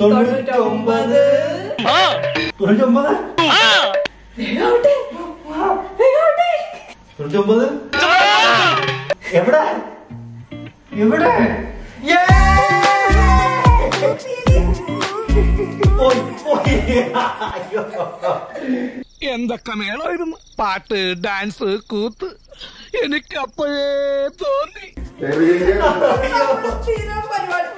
തൊണ്ണൂറ്റൊമ്പത്. തൊണ്ണൂറ്റൊമ്പത്. തൊണ്ണൂറ്റൊമ്പത്? എവിടെ? എവിടെ. എന്തൊക്കെ മേളായിരുന്നു പാട്ട് ഡാൻസ് കൂത്ത്. എനിക്കപ്പോഴേ തോന്നി. സ്ഥിരം പരിപാടി.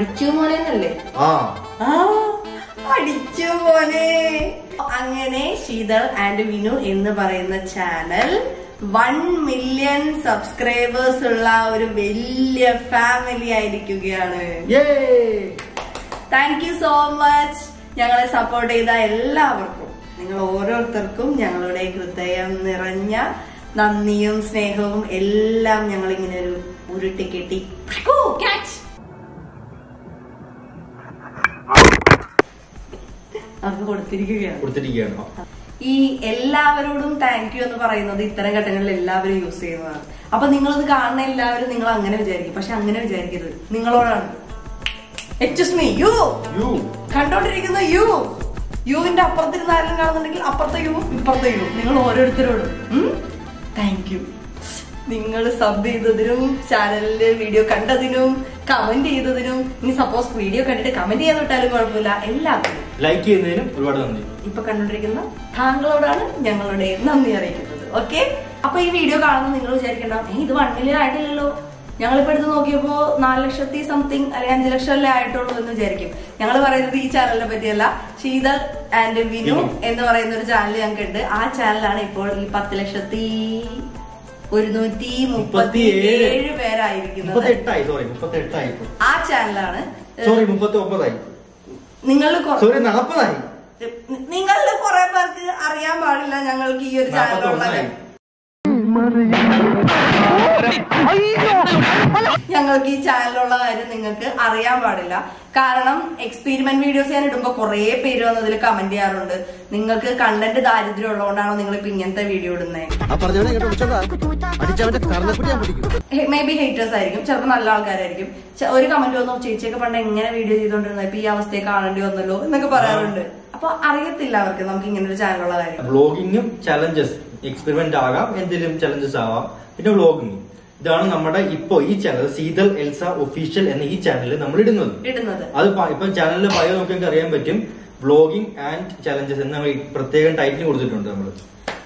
അടിച്ചു മോനെ എന്നല്ലേ അടിച്ചു മോനെ അങ്ങനെ ശീതൾ ആൻഡ് വിനു എന്ന് പറയുന്ന ചാനൽ വൺ മില്യൺ സബ്സ്ക്രൈബേഴ്സ് ഉള്ള ഒരു വലിയ ഫാമിലി ആയിരിക്കുകയാണ്. താങ്ക് യു സോ മച്ച് ഞങ്ങളെ സപ്പോർട്ട് ചെയ്ത എല്ലാവർക്കും. നിങ്ങൾ ഓരോരുത്തർക്കും ഞങ്ങളുടെ ഹൃദയം നിറഞ്ഞ നന്ദിയും സ്നേഹവും എല്ലാം ഞങ്ങൾ ഇങ്ങനെ ഒരു ഉരുട്ടി കെട്ടി. ക്യാച്ച് അവർക്ക് കൊടുത്തിരിക്കുകയാണ്. കൊടുത്തിരിക്കുകയാണോ. ഈ എല്ലാവരോടും താങ്ക് യു എന്ന് പറയുന്നത് ഇത്തരം ഘട്ടങ്ങളിൽ എല്ലാവരും യൂസ് ചെയ്യുന്നതാണ്. അപ്പൊ നിങ്ങളത് കാണുന്ന എല്ലാവരും നിങ്ങൾ അങ്ങനെ വിചാരിക്കും. പക്ഷെ അങ്ങനെ വിചാരിക്കരുത്. നിങ്ങളോടാണ്. യു യു കണ്ടോണ്ടിരിക്കുന്ന യു യുവിന്റെ അപ്പുറത്തിരുന്ന് ആരെങ്കിലും കാണുന്നുണ്ടെങ്കിൽ അപ്പുറത്തെ യു ഇപ്പുറത്തെ യു നിങ്ങൾ ഓരോരുത്തരോടും താങ്ക് യു നിങ്ങൾ സബ് ചെയ്തതിനും ചാനലിൽ വീഡിയോ കണ്ടതിനും കമന്റ് ചെയ്തതിനും ഇനി സപ്പോസ് വീഡിയോ കണ്ടിട്ട് കമന്റ് ചെയ്യാൻ വിട്ടാലും കുഴപ്പമില്ല. എല്ലാത്തിനും ലൈക്ക് ചെയ്യുന്നതിനും ഒരുപാട് നന്ദി. ഇപ്പൊ കണ്ടിരിക്കുന്ന താങ്കളോടാണ് ഞങ്ങളുടെ നന്ദി അറിയിക്കുന്നത്. ഓക്കെ അപ്പൊ ഈ വീഡിയോ കാണുമ്പോൾ നിങ്ങൾ വിചാരിക്കണ്ട "ഏ, ഇത് വൺ മില്യൺ ആയിട്ടില്ലല്ലോ. ഞങ്ങളിപ്പോ എടുത്ത് നോക്കിയപ്പോ നാല് ലക്ഷത്തി സംതിങ് അല്ലെങ്കിൽ അഞ്ചു ലക്ഷം അല്ലേ ആയിട്ടുള്ളൂ എന്ന് വിചാരിക്കും. ഞങ്ങൾ പറയുന്നത് ഈ ചാനലിനെ പറ്റിയല്ല. ശീതൽ ആൻഡ് വിനു. എന്ന് പറയുന്ന ഒരു ചാനൽ ഞങ്ങൾക്ക് ഉണ്ട് ആ ചാനലാണ് ഇപ്പോൾ ഈ പത്ത് ലക്ഷത്തി ഒരുന്നൂറ്റി മുപ്പത്തി ഏഴ് പേരായിരിക്കുന്നത് ആ ചാനലാണ് സോറി മുപ്പത്തി ഒമ്പതായി നിങ്ങൾ സോറി നാപ്പതായി. നിങ്ങളിൽ കുറെ പേർക്ക് അറിയാൻ പാടില്ല ഞങ്ങൾക്ക് ഈ ഒരു ചാനൽ ചാനലുള്ള ഒന്നായി ഞങ്ങൾക്ക് ഈ ചാനലിലുള്ള കാര്യം നിങ്ങൾക്ക് അറിയാൻ പാടില്ല. കാരണം എക്സ്പീരിമെന്റ് വീഡിയോസ് ഞാൻ ഇടുമ്പോൾ കുറെ പേര് വന്ന് അതിൽ കമന്റ് ചെയ്യാറുണ്ട്. നിങ്ങൾക്ക് കണ്ടന്റ് ദാരിദ്ര്യം ഉള്ളതുകൊണ്ടാണോ നിങ്ങൾ ഇപ്പൊ ഇങ്ങനത്തെ വീഡിയോ ഇടുന്നത് മേ ബി ഹേറ്റേഴ്സ് ആയിരിക്കും. ചിലപ്പോൾ നല്ല ആൾക്കാരായിരിക്കും. ഒരു കമന്റ് വന്നു ചേച്ചിയൊക്കെ പണ്ട് എങ്ങനെ വീഡിയോ ചെയ്തോണ്ടിരുന്നത് ഇപ്പൊ ഈ അവസ്ഥയെ കാണേണ്ടി വന്നല്ലോ? എന്നൊക്കെ പറയാറുണ്ട്. അപ്പൊ അറിയത്തില്ല അവർക്ക് നമുക്ക് ഇങ്ങനെ ഒരു ചാനലുള്ള കാര്യം. ബ്ലോഗിങ്ങും ചലഞ്ചസ് എക്സ്പെരിമെന്റ് ആകാം എന്തെങ്കിലും ചലഞ്ചസ് ആവാം. പിന്നെ വ്ളോഗിങ് ഇതാണ് നമ്മുടെ ഇപ്പൊ ഈ ചാനൽ സീതൽ എൽസ ഒഫീഷ്യൽ എന്ന ഈ ചാനലിൽ നമ്മൾ ഇടുന്നത്. ഇടുന്നത് അത് ഇപ്പൊ ചാനലിലെ ബയോ നമുക്ക് അറിയാൻ പറ്റും. വ്ളോഗിംഗ് ആൻഡ് ചലഞ്ചസ് എന്ന് നമ്മൾ പ്രത്യേകം ടൈറ്റിൽ കൊടുത്തിട്ടുണ്ട് നമ്മൾ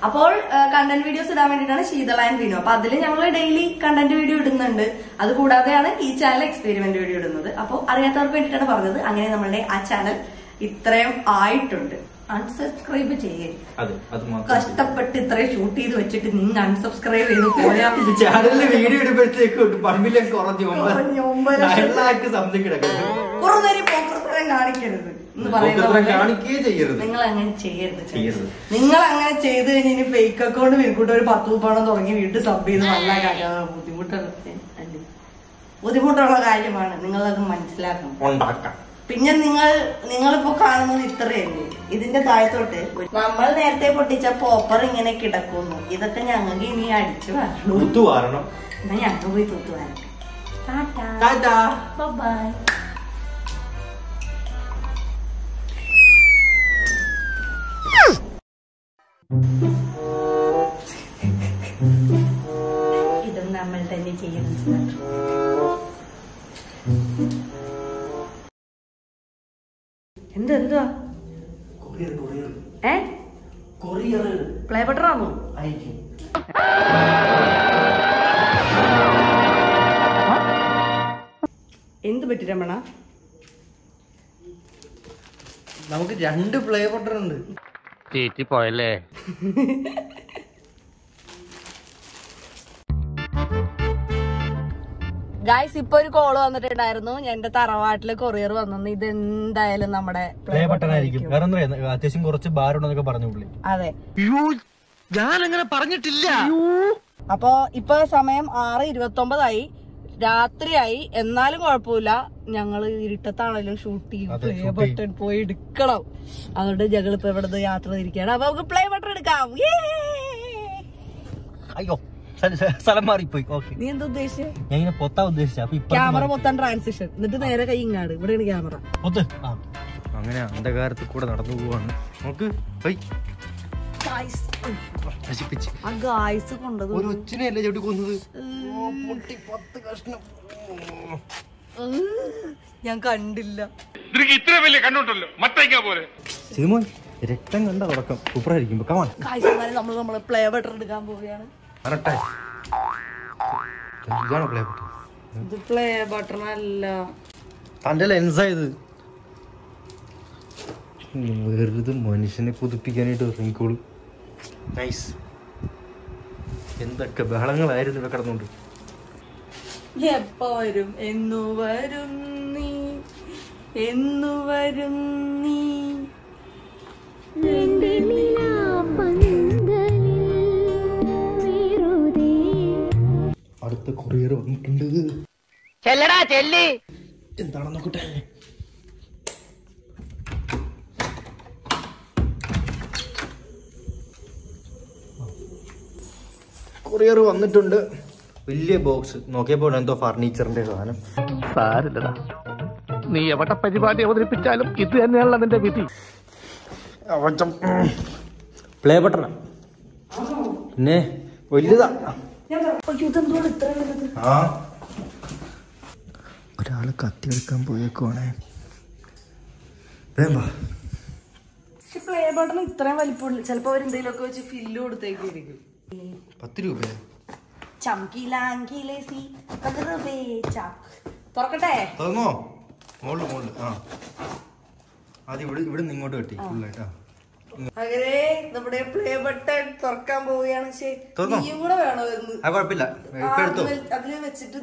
അപ്പോൾ കണ്ടന്റ് വീഡിയോസ് ഇടാൻ വേണ്ടിയിട്ടാണ് ശീതള ആൻഡ് വിനു അപ്പൊ അതിൽ ഞങ്ങൾ ഡെയിലി കണ്ടന്റ് വീഡിയോ ഇടുന്നുണ്ട്. അത് കൂടാതെയാണ് ഈ ചാനൽ എക്സ്പെരിമെന്റ് വീഡിയോ ഇടുന്നത്. അപ്പോൾ അറിയാത്തവർക്ക് വേണ്ടിയിട്ടാണ് പറഞ്ഞത്. അങ്ങനെ നമ്മളുടെ ആ ചാനൽ ഇത്രയും ആയിട്ടുണ്ട്. അൺസബ്സ്ക്രൈബ് ചെയ്യരുത് അതെ അത് മാത്രം കഷ്ടപ്പെട്ട് ഇത്രയും ഷൂട്ട് ചെയ്ത് വെച്ചിട്ട് നിങ്ങൾ അൺസബ്സ്ക്രൈബ് ചെയ്ത് പോയാൽ ചാനലിൽ വീഡിയോ ഇടുമ്പോഴത്തേക്ക് പമ്പിലെ കുറഞ്ഞു ഒമ്പത് സംതിങ് കിടക്കുന്നു. കുറെ നേരം പോക്കൃത്തരം കാണിക്കരുത് എന്ന് പറയുന്ന പോക്കൃത്തരം പോലെ കാണിക്കുകയേ ചെയ്യരുത്. നിങ്ങൾ അങ്ങനെ ചെയ്യരുത്. നിങ്ങൾ അങ്ങനെ ചെയ്ത് കഴിഞ്ഞ് ഇനി ഫേക്ക് അക്കൗണ്ട് വീട്ടിൽ ഒരു പത്ത് മുപ്പണം തുടങ്ങി വീട്ടിൽ സബ് ചെയ്ത് നല്ല കാര്യം. ബുദ്ധിമുട്ടുള്ള അല്ലേ? ബുദ്ധിമുട്ടുള്ള കാര്യമാണ്. നിങ്ങൾ അത് മനസ്സിലാക്കണം. ഉണ്ടാക്കാം. പിന്നെ നിങ്ങൾ നിങ്ങളിപ്പോ കാണുന്നത് ഇത്രയല്ലേ ഇതിന്റെ താഴത്തോട്ട് നമ്മൾ നേരത്തെ പൊട്ടിച്ച പോപ്പർ ഇങ്ങനെ കിടക്കുന്നു. ഇതൊക്കെ ഞങ്ങൾക്ക് ഇനി അടിച്ചു വരണം. വാരണം. എന്നാ ഞങ്ങൾ പോയി തൂത്തു വരണം. ടാറ്റാ. ടാറ്റാ. ബൈ ഏ? പ്ലേ എന്ത് പറ്റി രമണ? നമുക്ക് രണ്ട് പ്ലേ ബട്ടർ ഉണ്ട്. പോയല്ലേ ഗായ്സ് ഇപ്പൊ ഒരു കോൾ വന്നിട്ടുണ്ടായിരുന്നു. എന്റെ തറവാട്ടിൽ കൊറിയർ വന്നു. ഇത് എന്തായാലും നമ്മുടെ പ്ലേ ബട്ടൺ ആയിരിക്കും. വേറെ ഒന്നും അത്യാവശ്യം കുറച്ച് ഭാരമുണ്ടെന്നൊക്കെ പറഞ്ഞു പുള്ളി. അതെ. ഞാൻ അങ്ങനെ പറഞ്ഞിട്ടില്ല. അപ്പൊ ഇപ്പൊ സമയം ആറ് ഇരുപത്തി ഒമ്പതായി രാത്രിയായി. എന്നാലും കുഴപ്പമില്ല. ഞങ്ങൾ ഇരുട്ടത്താണെങ്കിലും ഷൂട്ട് ചെയ്യും. പ്ലേ ബട്ടൺ പോയി എടുക്കണം. അതുകൊണ്ട് ഞങ്ങൾ ഇപ്പൊ ഇവിടെ യാത്ര തിരിക്കുകയാണ്. അപ്പൊ നമുക്ക് പ്ലേ ബട്ടൺ എടുക്കാം! അയ്യോ. സ്ഥല- മാറിപ്പോയി. ഓക്കെ നീ എന്താ ഉദ്ദേശിച്ചത് ഞാൻ ഇങ്ങനെ പൊത്താ ഉദ്ദേശിച്ച. അപ്പൊ ക്യാമറ പൊത്താൻ ട്രാൻസിഷൻ എന്നിട്ട് നേരെ കൈ ഇങ്ങാട്. ഇവിടെയാണ് ക്യാമറ. പൊത്ത്. ആ. അങ്ങനെ അന്ധകാരത്തിൽ കൂടെ നടന്നു പോവാണ്. കൊണ്ടത് ഒരു ഒച്ചിനെയല്ലേ ചവിട്ടി കൊന്നത്? പൊട്ടി പത്ത് കഷ്ണം. ഞാൻ കണ്ടില്ല. ഇത്ര വലിയ കണ്ടോട്ടല്ലോ മറ്റേക്കാ പോലെ രക്തം കണ്ട തുടക്കം. സൂപ്പറായിരിക്കും. നമ്മൾ നമ്മളെ പ്ലേ ബട്ടർ എടുക്കാൻ പോവുകയാണ്. വരട്ടെ. ഇതാണോ പ്ലേ ബട്ടൺ ഇത് പ്ലേ ബട്ടൺ അല്ല. തന്റെ ലെൻസായത് വെറുതെ മനുഷ്യനെ പുതുപ്പിക്കാനായിട്ട് ഇറങ്ങിക്കോളൂ നൈസ് എന്തൊക്കെ ബഹളങ്ങളായിരുന്നു ഇവിടെ കിടന്നുണ്ട് എപ്പോ വരും? എന്നു വരും നീ. എന്നു വരും നീ. അടുത്ത കൊറിയർ വന്നിട്ടുണ്ട്. ചെല്ലടാ ചെല്ലി. എന്താണ് നോക്കട്ടെ? കൊറിയർ വന്നിട്ടുണ്ട്. വലിയ ബോക്സ് നോക്കിയപ്പോൾ എന്തോ ഫർണിച്ചറിന്റെ സാധനം. സാരില്ലടാ. നീ എവിടെ പരിപാടി അവതരിപ്പിച്ചാലും ഇത് തന്നെയാണല്ലോ നിന്റെ വിധി. പ്ലേ ബട്ടണ പിന്നെ വലുതാ. ഒരാൾ കത്തി എടുക്കാൻ പോയേക്കുവാണേ. വേമ്പാ പക്ഷെ പ്ലേ ബട്ടൺ ഇത്രയും വലിപ്പമുണ്ട് ചിലപ്പോ അവർ എന്തെങ്കിലുമൊക്കെ വെച്ച് ഫില്ല് കൊടുത്തേക്കായിരിക്കും പത്ത് രൂപ. തുറക്കട്ടെ? തുറന്നോ മോൾ മോൾ ആ. ആദ്യം ഇവിടെ ഇവിടെ നിന്ന് ഇങ്ങോട്ട് കെട്ടി. ഫുള്ളായിട്ടാ അങ്ങനെ നമ്മുടെ പ്ലേ ബട്ടൺ തുറക്കാൻ പോവുകയാണ്? നീയും കൂടെ വേണോ കുഴപ്പമില്ല. വെച്ചിട്ട്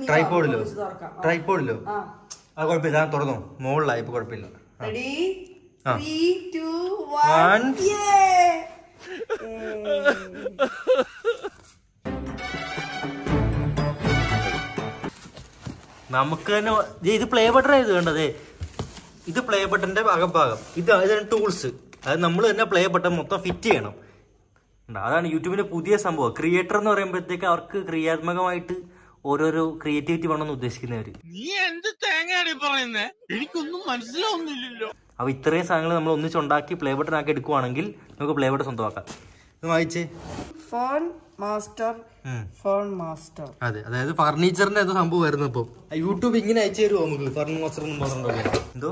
ആ. കുഴപ്പമില്ല. ഞാൻ തുറന്നോ? മുകളിലായി ഇപ്പൊ കുഴപ്പമില്ല. റെഡി ആ. Three to One. വൺ നമുക്ക് തന്നെ ഇത് പ്ലേ ബട്ടൺ ഇത് കണ്ടതേ. ഇത് പ്ലേ ബട്ടന്റെ ഭാഗം. ഇത് ഇതാണ് ടൂൾസ് അത് നമ്മൾ തന്നെ പ്ലേ ബട്ടൺ മൊത്തം ഫിറ്റ് ചെയ്യണം. അതാണ് യൂട്യൂബിന്റെ പുതിയ സംഭവം. ക്രിയേറ്റർ എന്ന് പറയുമ്പോഴത്തേക്ക് അവർക്ക് ക്രിയാത്മകമായിട്ട് ഓരോരോ ക്രിയേറ്റിവിറ്റി വേണമെന്ന് ഉദ്ദേശിക്കുന്നവര്. നീ എന്ത് തേങ്ങയാണ് പറയുന്നത് എനിക്കൊന്നും മനസ്സിലാവുന്നില്ലല്ലോ. അപ്പൊ ഇത്രയും സാധനങ്ങൾ നമ്മൾ ഒന്നിച്ചുണ്ടാക്കി പ്ലേ ബട്ടൺ ആക്കി എടുക്കുവാണെങ്കിൽ നമുക്ക് പ്ലേ ബട്ടൺ സ്വന്തമാക്കാം. ഇത് വായിച്ചേ. ഫോൺ മാസ്റ്റർ ഫോൺ മാസ്റ്റർ അതെ അതായത് ഫർണിച്ചറിന്റെ എന്തോ സംഭവം വരുന്നു ഇപ്പൊ. യൂട്യൂബ് ഇങ്ങനെ അയച്ചു തരുമോ നമുക്ക്? ഫർണിച്ചർ എന്തോ?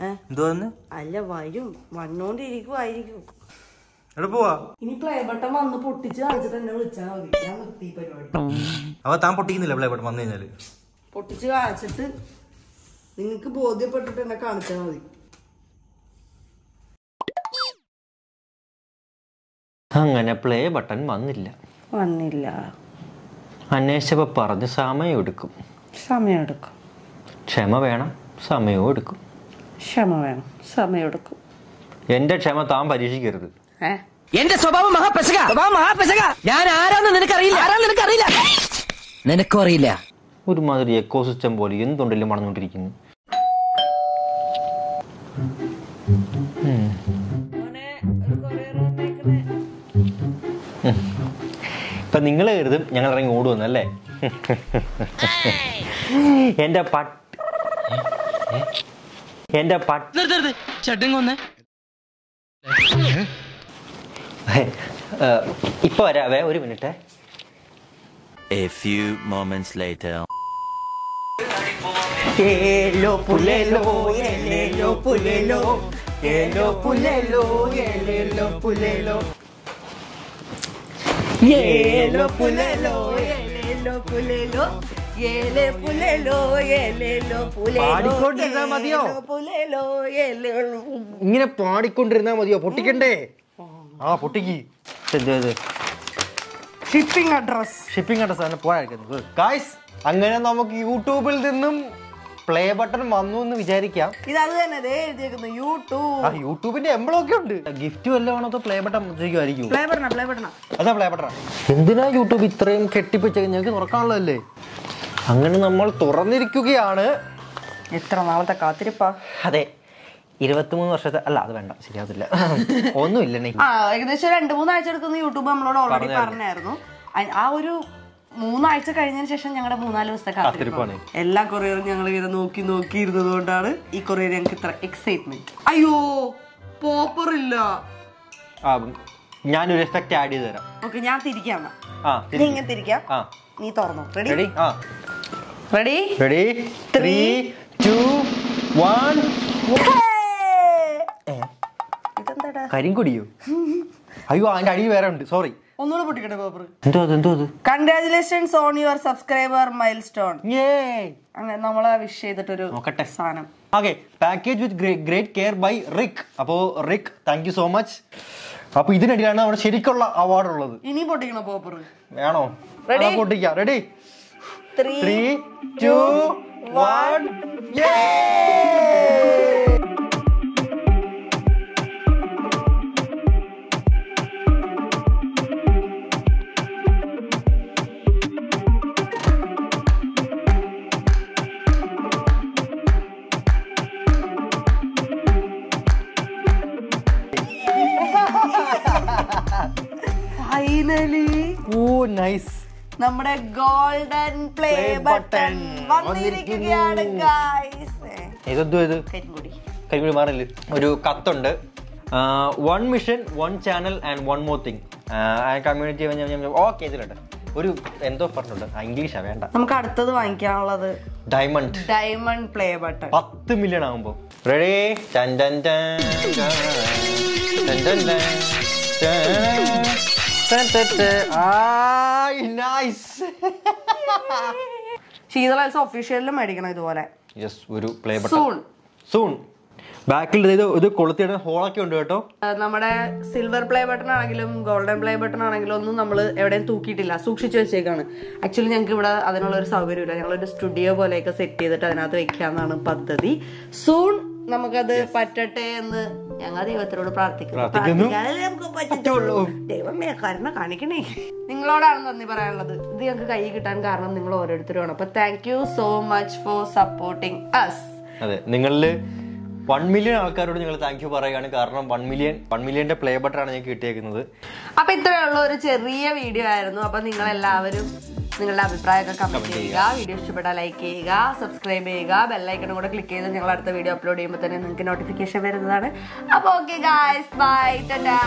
അല്ല വരും. വന്നോണ്ടിരിക്കുവായിരിക്കും. ഇനി പ്ലേ ബട്ടൺ വന്ന് പൊട്ടിച്ച് കാണിച്ചിട്ട് എന്നെ വിളിച്ചാൽ മതി. ഞാൻ നിർത്തി പരിപാടി. അവ താൻ പൊട്ടിക്കുന്നില്ല പ്ലേ ബട്ടൺ വന്നു കഴിഞ്ഞാൽ. പൊട്ടിച്ച് കാണിച്ചിട്ട് നിങ്ങൾക്ക് ബോധ്യപ്പെട്ടിട്ട് എന്നെ കാണിച്ചാൽ മതി. അങ്ങനെ പ്ലേ ബട്ടൺ വന്നില്ല. വന്നില്ല. അന്വേഷിച്ചപ്പോ പറഞ്ഞു സമയം എടുക്കും സമയം എടുക്കും ക്ഷമ വേണം സമയവും എടുക്കും. ക്ഷമ വേണം. സമയമെടുക്കും. എന്റെ ക്ഷമ താൻ പരീക്ഷിക്കരുത്. എന്റെ സ്വഭാവം മഹാപ്രസക സ്വഭാവം മഹാപ്രസക ഞാൻ ആരാന്ന് നിനക്കറിയില്ല. ആരാന്ന് നിനക്കറിയില്ല. നിനക്കും അറിയില്ല. ഒരുമാതിരി എക്കോസിസ്റ്റം പോലെ എന്തുണ്ടെങ്കിലും വളർന്നുകൊണ്ടിരിക്കുന്നു. ഇപ്പൊ നിങ്ങൾ കരുതും ഞങ്ങൾ ഇറങ്ങി ഓടുവന്നല്ലേ എന്റെ പട്ട് എന്റെ ഇപ്പൊ വരാവേ ഒരു minute. A few moments later. ഏലോ പുലേലോ ഏലേലോ പുലേലോ ഏലോ പുലേലോ ഏലേലോ പുലേലോ. ഏലോ പുലേലോ ഏലേലോ പുലേലോ. പാടിക്കൊണ്ടിരുന്നാ മതിയോ? ഇങ്ങനെ പാടിക്കൊണ്ടിരുന്നാ മതിയോ? പൊട്ടിക്കണ്ടേ? ആ പൊട്ടിക്ക്. ഷിപ്പിംഗ് അഡ്രസ് ഷിപ്പിംഗ് അഡ്രസ് തന്നെ പോയിരിക്കുന്നത് ഗായ്സ് അങ്ങനെ നമുക്ക് യൂട്യൂബിൽ നിന്നും പ്ലേ ബട്ടൺ വന്നു എന്ന് വിചാരിക്കാം. ഇത് അത് തന്നെ യൂട്യൂബ് ആ യൂട്യൂബിന്റെ എംബ്ലം ഒക്കെ ഉണ്ട്. ഗിഫ്റ്റ് വല്ലതും ആണോ പ്ലേ ബട്ടൺ ആയിരിക്കും പ്ലേ ബട്ടൺ പ്ലേ ബട്ടൺ അതാ പ്ലേ ബട്ടൺ എന്തിനാ യൂട്യൂബ് ഇത്രയും കെട്ടിപ്പിച്ച്? ഞങ്ങൾക്ക് തുറക്കാനുള്ളതല്ലേ അങ്ങനെ നമ്മൾ തുറന്നിരിക്കുകയാണ്. എത്ര നാളത്തെ കാത്തിരിപ്പാ. അതെ ഇരുപത്തിമൂന്ന് വർഷത്തെ അല്ല അത് വേണ്ട ശരിയാവത്തില്ല. ഒന്നുമില്ല ഏകദേശം രണ്ട് മൂന്നാഴ്ച എടുക്കുന്ന യൂട്യൂബ് നമ്മളോട് ഓൾറെഡി പറഞ്ഞായിരുന്നു. ആ ഒരു മൂന്നാഴ്ച കഴിഞ്ഞതിന് ശേഷം ഞങ്ങളുടെ മൂന്നാൽ ദിവസത്തെ കാത്തിരിപ്പാണ്. എല്ലാ കൊറിയറും ഞങ്ങൾ ഇങ്ങനെ നോക്കി നോക്കി ഇരുന്നത് കൊണ്ടാണ് ഈ കൊറിയർ ഞങ്ങൾക്ക് ഇത്ര എക്സൈറ്റ്മെന്റ് അയ്യോ പോപ്പർ ഇല്ല. ഞാനൊരു എഫക്റ്റ് ആഡ് ചെയ്ത് തരാം. ഓക്കെ ഞാൻ തിരിക്കാം നീ ഇങ്ങനെ തിരിക്കാം. നീ തുറന്നു. റെഡി റെഡി ആ. Ready ready three two one കരിങ്കുടിയോ അയ്യോ അതിന്റെ അടി വേറെ ഉണ്ട്. സോറി ഒന്നുകൂടെ പൊട്ടിക്കട്ടെ പേപ്പർ എന്തോ അത് എന്തോ അത്? Congratulations on your subscriber milestone ഏ അങ്ങനെ നമ്മളെ വിഷ് ചെയ്തിട്ടൊരു നോക്കട്ടെ. സാധനം. Okay package with great care by Rick അപ്പോ Rick thank you so much അപ്പൊ ഇതിനിടയിലാണ് നമ്മുടെ ശരിക്കുള്ള അവാർഡ് ഉള്ളത്. ഇനി പൊട്ടിക്കണോ പേപ്പർ വേണോ? പൊട്ടിക്കാം. Ready three three two one നമ്മുടെ ഗോൾഡൻ പ്ലേ ബട്ടൺ വന്നിരിക്കുകയാണ് കരിമുടി കരിങ്കുടി. കരിങ്കുടി മാറില്ല? ഒരു കത്തുണ്ട്. One mission one channel and one more thing community okay ഇതിലുണ്ട്. ഒരു എന്തോ പറഞ്ഞിട്ടുണ്ട്. ഇംഗ്ലീഷാ വേണ്ട. നമുക്ക് അടുത്തത് വാങ്ങിക്കാനുള്ളത് ഡയമണ്ട് ഡയമണ്ട് പ്ലേ ബട്ടൺ പത്ത് മില്യൺ ആകുമ്പോ റെഡി ശീതള ഒഫീഷ്യലിലും മേടിക്കണം ഇതുപോലെ. യെസ് ഒരു പ്ലേ ബട്ടൺ സൂൺ സൂൺ ബാക്കിൽ ഇത് ഇത് കൊളുത്തിയുടെ ഹോളൊക്കെ ഉണ്ട് കേട്ടോ. നമ്മുടെ സിൽവർ പ്ലേ ബട്ടൺ ആണെങ്കിലും ഗോൾഡൻ പ്ലേ ബട്ടൺ ആണെങ്കിലും ഒന്നും നമ്മൾ എവിടെയും തൂക്കിയിട്ടില്ല. സൂക്ഷിച്ചു വെച്ചേക്കാണ്. ആക്ച്വലി ഞങ്ങൾക്ക് ഇവിടെ അതിനുള്ള ഒരു സൗകര്യമില്ല. ഞങ്ങളൊരു സ്റ്റുഡിയോ പോലെയൊക്കെ സെറ്റ് ചെയ്തിട്ട് അതിനകത്ത് വെക്കാന്നാണ് പദ്ധതി. സൂൺ നമുക്കത് പറ്റട്ടെ എന്ന് ഞങ്ങൾ ദൈവത്തിനോട് പ്രാർത്ഥിക്കുന്നു. നമുക്ക് പറ്റത്തുള്ളൂ. ദൈവമേ കരുണ കാണിക്കണേ. നിങ്ങളോടാണ് നന്ദി പറയാനുള്ളത്. ഇത് ഞങ്ങൾക്ക് കൈ കിട്ടാൻ കാരണം നിങ്ങൾ ഓരോരുത്തരുമാണ്. അപ്പൊ thank you so much for supporting us അതെ നിങ്ങളിൽ വൺ മില്യൺ ആൾക്കാരോട് നിങ്ങൾ താങ്ക് യു പറയുകയാണ്. കാരണം വൺ മില്യൺ വൺ മില്യന്റെ പ്ലേ ബട്ടൺ ആണ് ഞങ്ങൾക്ക് കിട്ടിയേക്കുന്നത്. അപ്പൊ ഇത്രയുള്ള ഒരു ചെറിയ വീഡിയോ ആയിരുന്നു. അപ്പൊ നിങ്ങൾ എല്ലാവരും നിങ്ങളുടെ അഭിപ്രായമൊക്കെ കമന്റ് ചെയ്യുക. വീഡിയോ ഇഷ്ടപ്പെട്ടാൽ ലൈക്ക് ചെയ്യുക സബ്സ്ക്രൈബ് ചെയ്യുക ബെല്ലൈക്കണും കൂടെ ക്ലിക്ക് ചെയ്ത് ഞങ്ങൾ അടുത്ത വീഡിയോ അപ്ലോഡ് ചെയ്യുമ്പോൾ തന്നെ നിങ്ങൾക്ക് നോട്ടിഫിക്കേഷൻ വരുന്നതാണ്. അപ്പോൾ ഓക്കെ ഗായ്സ് ബൈ ടാറ്റാ